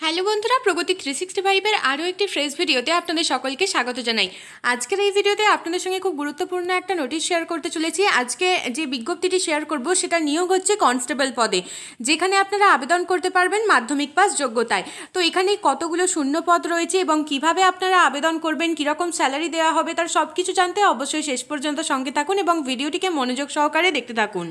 Hello বন্ধুরা, প্রগতি three sixty ফাইভের আরও একটি ফ্রেশ ভিডিওতে আপনাদের সকলকে স্বাগত জানাই। আজকের এই ভিডিওতে আপনাদের সঙ্গে খুব গুরুত্বপূর্ণ একটা নোটিশ শেয়ার করতে চলেছি। আজকে যে বিজ্ঞপ্তিটি শেয়ার করব, সেটা নিয়োগ হচ্ছে কনস্টেবল পদে, যেখানে আপনারা আবেদন করতে পারবেন মাধ্যমিক পাস যোগ্যতায়। তো এখানে কতগুলো শূন্য পদ রয়েছে এবং কীভাবে আপনারা আবেদন করবেন, কীরকম স্যালারি দেওয়া হবে, তার সব কিছু জানতে অবশ্যই শেষ পর্যন্ত সঙ্গে থাকুন এবং ভিডিওটিকে মনোযোগ সহকারে দেখতে থাকুন।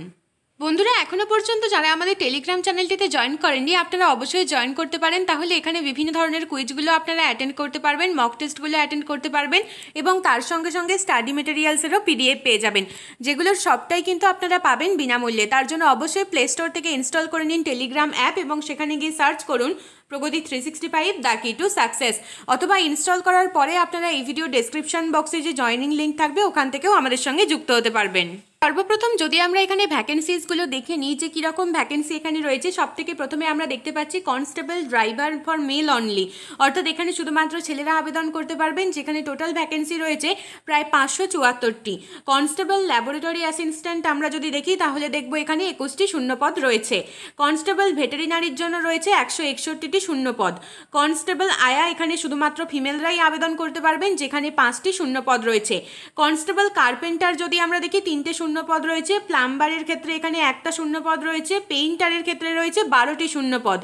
বন্ধুরা এখনও পর্যন্ত যারা আমাদের টেলিগ্রাম চ্যানেলটিতে জয়েন করেননি, আপনারা অবশ্যই জয়েন করতে পারেন। তাহলে এখানে বিভিন্ন ধরনের কুইজগুলো আপনারা অ্যাটেন্ড করতে পারবেন মক টেস্টগুলো অ্যাটেন্ড করতে পারবেন এবং তার সঙ্গে সঙ্গে স্টাডি মেটেরিয়ালসেরও পিডিএফ পেয়ে যাবেন যেগুলোর সবটাই কিন্তু আপনারা পাবেন বিনামূল্যে। তার জন্য অবশ্যই প্লে স্টোর থেকে ইনস্টল করে নিন টেলিগ্রাম অ্যাপ এবং সেখানে গিয়ে সার্চ করুন Pragati three sixty five the key to success অথবা ইনস্টল করার পরে আপনারা এই ভিডিও ডেসক্রিপশন বক্সে যে জয়নিং লিঙ্ক থাকবে, ওখান থেকেও আমাদের সঙ্গে যুক্ত হতে পারবেন। সর্বপ্রথম যদি আমরা এখানে ভ্যাকেন্সিসগুলো দেখে নিই যে কীরকম ভ্যাকেন্সি এখানে রয়েছে সব থেকে প্রথমে আমরা দেখতে পাচ্ছি constable driver for male only অর্থাৎ এখানে শুধুমাত্র ছেলেরা আবেদন করতে পারবেন, যেখানে টোটাল ভ্যাকেন্সি রয়েছে প্রায় পাঁচশো চুয়াত্তরটি। কনস্টেবল ল্যাবরেটরি অ্যাসিস্ট্যান্ট আমরা যদি দেখি, তাহলে দেখব এখানে একুশটি শূন্যপদ রয়েছে। কনস্টেবল ভেটেরিনারির জন্য রয়েছে একশো একষট্টিটি শূন্যপদ। কনস্টেবল আয়া এখানে শুধুমাত্র ফিমেলরাই আবেদন করতে পারবেন, যেখানে পাঁচটি শূন্যপদ রয়েছে। কনস্টেবল কার্পেন্টার যদি আমরা দেখি, তিনটে শূন্যপদ রয়েছে প্লাম্বারের ক্ষেত্রে এখানে একটা শূন্যপদ রয়েছে পেইন্টারের ক্ষেত্রে রয়েছে বারোটি শূন্যপদ।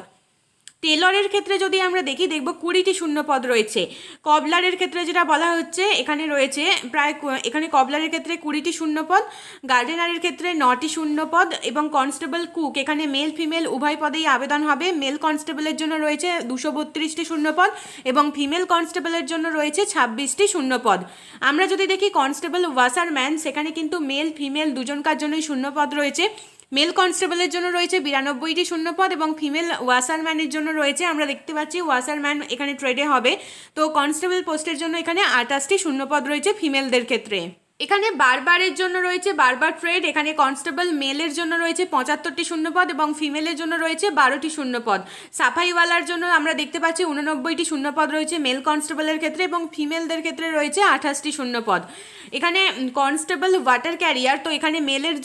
টেলরের ক্ষেত্রে যদি আমরা দেখি, দেখব কুড়িটি শূন্যপদ রয়েছে। কবলারের ক্ষেত্রে যেটা বলা হচ্ছে, এখানে রয়েছে প্রায় এখানে কবলারের ক্ষেত্রে কুড়িটি শূন্যপদ, গার্ডেনারের ক্ষেত্রে নটি শূন্যপদ এবং কনস্টেবল কুক। এখানে মেল, ফিমেল, উভয় পদেই আবেদন হবে। মেল কনস্টেবলের জন্য রয়েছে দুশো বত্রিশটি শূন্যপদ এবং ফিমেল কনস্টেবলের জন্য রয়েছে ছাব্বিশটি শূন্যপদ। আমরা যদি দেখি, কনস্টেবল ওয়াসারম্যান সেখানে কিন্তু মেল, ফিমেল দুজনকার জন্যই শূন্যপদ রয়েছে। মেল কনস্টেবলের জন্য রয়েছে বিরানব্বইটি শূন্যপদ এবং ফিমেল ওয়াসারম্যানের জন্য রয়েছে, আমরা দেখতে পাচ্ছি ওয়াসারম্যান এখানে ট্রেডে হবে। তো কনস্টেবল পোস্টের জন্য এখানে আটাশটি শূন্যপদ রয়েছে ফিমেলদের ক্ষেত্রে। এখানে বারবারের জন্য রয়েছে, বারবার ট্রেড এখানে কনস্টেবল মেলের জন্য রয়েছে পঁচাত্তরটি শূন্যপদ এবং ফিমেলের জন্য রয়েছে বারোটি শূন্যপদ। সাফাইওয়ালার জন্য আমরা দেখতে পাচ্ছি উননব্বইটি শূন্যপদ রয়েছে মেল কনস্টেবলের ক্ষেত্রে এবং ফিমেলদের ক্ষেত্রে রয়েছে আঠাশটি শূন্যপদ। এখানে কনস্টেবল ওয়াটার ক্যারিয়ার তো এখানে মেলের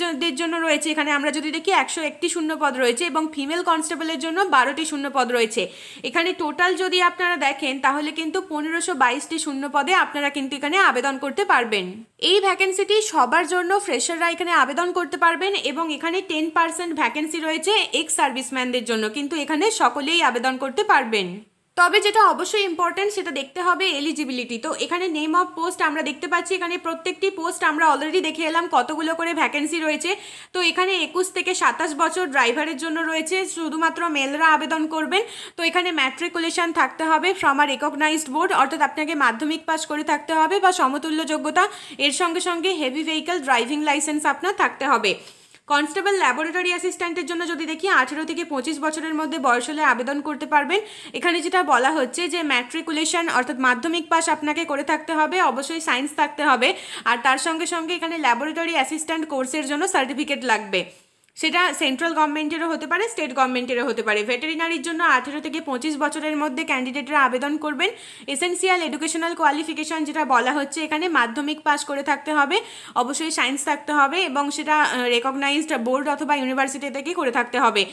জন্য রয়েছে, এখানে আমরা যদি দেখি একশো একটি শূন্যপদ রয়েছে এবং ফিমেল কনস্টেবলের জন্য বারোটি শূন্যপদ রয়েছে। এখানে টোটাল যদি আপনারা দেখেন, তাহলে কিন্তু পনেরোশো বাইশটি শূন্যপদে আপনারা কিন্তু এখানে আবেদন করতে পারবেন। এই ভ্যাকেন্সিটি সবার জন্য ফ্রেশাররা এখানে আবেদন করতে পারবেন এবং এখানে টেন পার্সেন্ট ভ্যাকেন্সি রয়েছে এক্স সার্ভিসম্যানদের জন্য। কিন্তু এখানে সকলেই আবেদন করতে পারবেন। তবে যেটা অবশ্যই ইম্পর্টেন্ট সেটা দেখতে হবে এলিজিবিলিটি তো এখানে নেম অফ পোস্ট আমরা দেখতে পাচ্ছি, এখানে প্রত্যেকটি পোস্ট আমরা অলরেডি দেখে এলাম কতগুলো করে ভ্যাকেন্সি রয়েছে। তো এখানে একুশ থেকে সাতাশ বছর ড্রাইভারের জন্য রয়েছে, শুধুমাত্র মেলরা আবেদন করবেন। তো এখানে ম্যাট্রিকুলেশন থাকতে হবে ফ্রম আর রেকগনাইজড বোর্ড অর্থাৎ আপনাকে মাধ্যমিক পাস করে থাকতে হবে বা সমতুল্য যোগ্যতা। এর সঙ্গে সঙ্গে হেভি ভেহিকেল ড্রাইভিং লাইসেন্স আপনার থাকতে হবে। কনস্টেবল ল্যাবরেটরি অ্যাসিস্ট্যান্টের জন্য যদি দেখি আঠেরো থেকে পঁচিশ বছরের মধ্যে বয়স হলে আবেদন করতে পারবেন। এখানে যেটা বলা হচ্ছে যে ম্যাট্রিকুলেশন অর্থাৎ মাধ্যমিক পাস আপনাকে করে থাকতে হবে, অবশ্যই সায়েন্স থাকতে হবে। আর তার সঙ্গে সঙ্গে এখানে ল্যাবরেটরি অ্যাসিস্ট্যান্ট কোর্সের জন্য সার্টিফিকেট লাগবে। সেটা সেন্ট্রাল গভর্নমেন্টেরও হতে পারে স্টেট গভর্নমেন্টেরও হতে পারে। ভেটেরিনারির জন্য আঠেরো থেকে পঁচিশ বছরের মধ্যে ক্যান্ডিডেটরা আবেদন করবেন। এসেন্সিয়াল এডুকেশনাল কোয়ালিফিকেশান যেটা বলা হচ্ছে এখানে, মাধ্যমিক পাস করে থাকতে হবে, অবশ্যই সায়েন্স থাকতে হবে এবং সেটা রেকগনাইজড বোর্ড অথবা ইউনিভার্সিটি থেকে করে থাকতে হবে।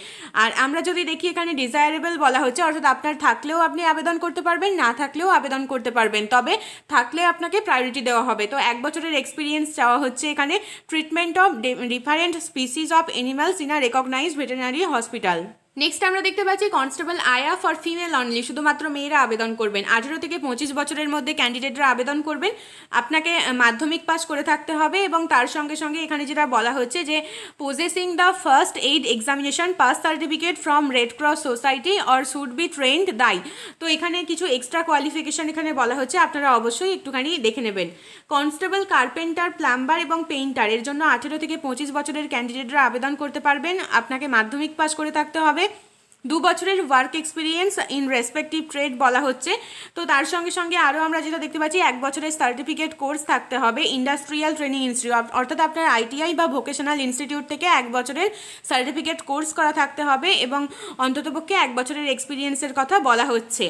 আর আমরা যদি দেখি এখানে ডিজায়ারেবল বলা হচ্ছে, অর্থাৎ আপনার থাকলেও আপনি আবেদন করতে পারবেন, না থাকলেও আবেদন করতে পারবেন। তবে থাকলে আপনাকে প্রায়োরিটি দেওয়া হবে। তো এক বছরের এক্সপিরিয়েন্স চাওয়া হচ্ছে এখানে treatment of different species of animals in a recognized veterinary hospital. Next আমরা দেখতে পাচ্ছি কনস্টেবল আয়া ফর ফিমেল অনলি শুধুমাত্র মেয়েরা আবেদন করবেন। আঠেরো থেকে পঁচিশ বছরের মধ্যে ক্যান্ডিডেটরা আবেদন করবেন। আপনাকে মাধ্যমিক পাস করে থাকতে হবে এবং তার সঙ্গে সঙ্গে এখানে যেটা বলা হচ্ছে যে possessing the first aid examination pass certificate from Red Cross Society or should be trained দাই তো এখানে কিছু এক্সট্রা কোয়ালিফিকেশান এখানে বলা হচ্ছে, আপনারা অবশ্যই একটুখানি দেখে নেবেন। কনস্টেবল কার্পেন্টার প্লাম্বার এবং পেইন্টার এর জন্য আঠেরো থেকে পঁচিশ বছরের ক্যান্ডিডেটরা আবেদন করতে পারবেন। আপনাকে মাধ্যমিক পাস করে থাকতে হবে। দু বছরের work experience in respective trade বলা হচ্ছে। তো তার সঙ্গে সঙ্গে আরও আমরা যেটা দেখতে পাচ্ছি, এক বছরের সার্টিফিকেট কোর্স থাকতে হবে ইন্ডাস্ট্রিয়াল ট্রেনিং ইনস্টিটিউট অর্থাৎ আপনার আইটিআই বা ভোকেশনাল ইনস্টিটিউট থেকে এক বছরের সার্টিফিকেট কোর্স করা থাকতে হবে এবং অন্ততপক্ষে এক বছরের এক্সপিরিয়েন্সের কথা বলা হচ্ছে।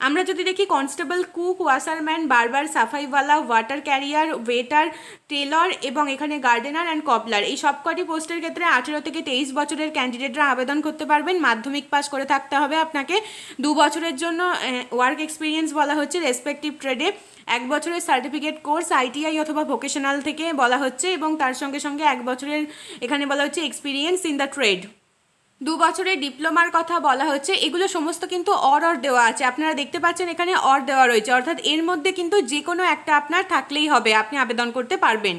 আমরা যদি দেখি কনস্টেবল কুক ওয়াশারম্যান বারবার সাফাইওয়ালা, ওয়াটার ক্যারিয়ার, ওয়েটার, টেলর এবং এখানে গার্ডেনার অ্যান্ড কপলার। এই সবকটি পোস্টের ক্ষেত্রে আঠেরো থেকে তেইশ বছরের ক্যান্ডিডেটরা আবেদন করতে পারবেন। মাধ্যমিক পাস করে থাকতে হবে আপনাকে। দু বছরের জন্য ওয়ার্ক এক্সপিরিয়েন্স বলা হচ্ছে রেসপেক্টিভ ট্রেডে এক বছরের সার্টিফিকেট কোর্স আইটিআই অথবা ভোকেশনাল থেকে বলা হচ্ছে এবং তার সঙ্গে সঙ্গে এক বছরের এখানে বলা হচ্ছে এক্সপিরিয়েন্স ইন দ্য ট্রেড দু বছরের ডিপ্লোমার কথা বলা হচ্ছে, এগুলো সমস্ত কিন্তু অর অর দেওয়া আছে। আপনারা দেখতে পাচ্ছেন এখানে অর দেওয়া রয়েছে। অর্থাৎ এর মধ্যে কিন্তু যে কোনো একটা আপনার থাকলেই হবে। আপনি আবেদন করতে পারবেন।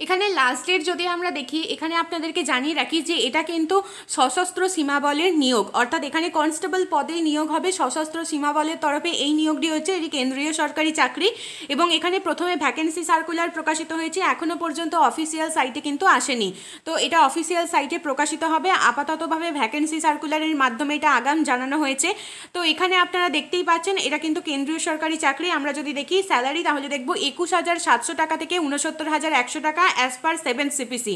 এখানে লাস্ট ডেট যদি আমরা দেখি, এখানে আপনাদেরকে জানিয়ে রাখি যে এটা কিন্তু সশস্ত্র সীমাবলের নিয়োগ। অর্থাৎ এখানে কনস্টেবল পদে নিয়োগ হবে সশস্ত্র সীমাবলের তরফে। এই নিয়োগটি হচ্ছে এটি কেন্দ্রীয় সরকারি চাকরি এবং এখানে প্রথমে ভ্যাকেন্সি সার্কুলার প্রকাশিত হয়েছে। এখনও পর্যন্ত অফিসিয়াল সাইটে কিন্তু আসেনি। তো এটা অফিসিয়াল সাইটে প্রকাশিত হবে। আপাততভাবে ভ্যাকেন্সি সার্কুলারের মাধ্যমে এটা আগাম জানানো হয়েছে। তো এখানে আপনারা দেখতেই পাচ্ছেন, এটা কিন্তু কেন্দ্রীয় সরকারি চাকরি। আমরা যদি দেখি স্যালারি তাহলে দেখব একুশ হাজার সাতশো টাকা থেকে উনসত্তর হাজার একশো টাকা। অ্যাজ পার সেভেন সিপিসি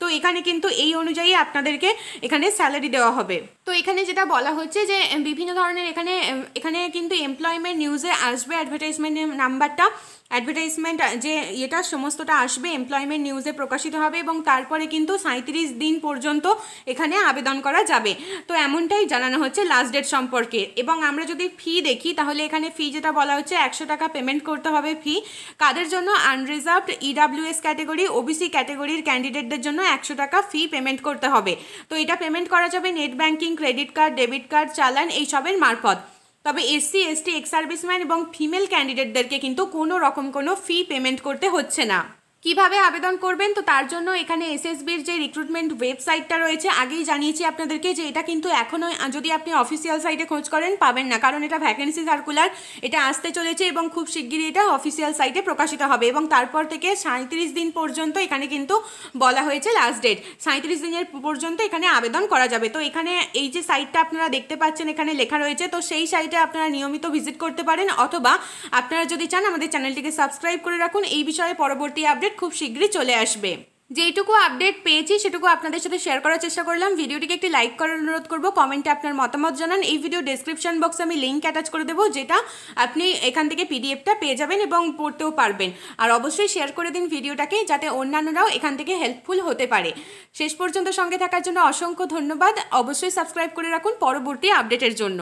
তো এখানে কিন্তু এই অনুযায়ী আপনাদেরকে এখানে স্যালারি দেওয়া হবে। তো এখানে যেটা বলা হচ্ছে যে বিভিন্ন ধরনের এখানে এখানে কিন্তু এমপ্লয়মেন্ট নিউজে আসবে অ্যাডভার্টাইজমেন্টের নাম্বারটা। অ্যাডভার্টাইজমেন্ট যে এটা সমস্তটা আসবে এমপ্লয়মেন্ট নিউজে প্রকাশিত হবে এবং তারপরে কিন্তু সাঁত্রিশ দিন পর্যন্ত এখানে আবেদন করা যাবে। তো এমনটাই জানানো হচ্ছে লাস্ট ডেট সম্পর্কে। এবং আমরা যদি ফি দেখি, তাহলে এখানে ফি যেটা বলা হচ্ছে, একশো টাকা পেমেন্ট করতে হবে ফি কাদের জন্য? আনরিজার্ভড ইডাব্লিউএস ক্যাটেগরি ওবিসি ক্যাটেগরির ক্যান্ডিডেটদের জন্য একশো টাকা ফি পেমেন্ট করতে হবে। তো এটা পেমেন্ট করা যাবে net banking credit card, debit card, চালান এইসবের মারফত। তবে এসসি এসটি এক্স সার্ভিসম্যান এবং ফিমেল ক্যান্ডিডেটদেরকে কিন্তু কোনো রকম কোনো ফি পেমেন্ট করতে হচ্ছে না। কীভাবে আবেদন করবেন? তো তার জন্য এখানে এসএসবির যে রিক্রুটমেন্ট ওয়েবসাইটটা রয়েছে, আগেই জানিয়েছি আপনাদেরকে যে এটা কিন্তু এখনও, যদি আপনি অফিসিয়াল সাইটে খোঁজ করেন, পাবেন না। কারণ এটা ভ্যাকেন্সি সার্কুলার এটা আসতে চলেছে এবং খুব শিগগিরই এটা অফিসিয়াল সাইটে প্রকাশিত হবে এবং তারপর থেকে সাঁত্রিশ দিন পর্যন্ত এখানে কিন্তু বলা হয়েছে লাস্ট ডেট সাঁত্রিশ দিনের পর্যন্ত এখানে আবেদন করা যাবে। তো এখানে এই যে সাইটটা আপনারা দেখতে পাচ্ছেন, এখানে লেখা রয়েছে, তো সেই সাইটে আপনারা নিয়মিত ভিজিট করতে পারেন। অথবা আপনারা যদি চান, আমাদের চ্যানেলটিকে সাবস্ক্রাইব করে রাখুন। এই বিষয়ে পরবর্তী আপডেট খুব শীঘ্রই চলে আসবে। যেইটুকু আপডেট পেয়েছি, সেটুকু আপনাদের সাথে শেয়ার করার চেষ্টা করলাম। ভিডিওটিকে একটি লাইক করার অনুরোধ করব কমেন্টে আপনার মতামত জানান। এই ভিডিও ডেসক্রিপশন বক্সে আমি লিঙ্ক অ্যাটাচ করে দেবো, যেটা আপনি এখান থেকে পিডিএফটা পেয়ে যাবেন এবং পড়তেও পারবেন। আর অবশ্যই শেয়ার করে দিন ভিডিওটাকে, যাতে অন্যান্যরাও এখান থেকে হেল্পফুল হতে পারে। শেষ পর্যন্ত সঙ্গে থাকার জন্য অসংখ্য ধন্যবাদ। অবশ্যই সাবস্ক্রাইব করে রাখুন পরবর্তী আপডেটের জন্য।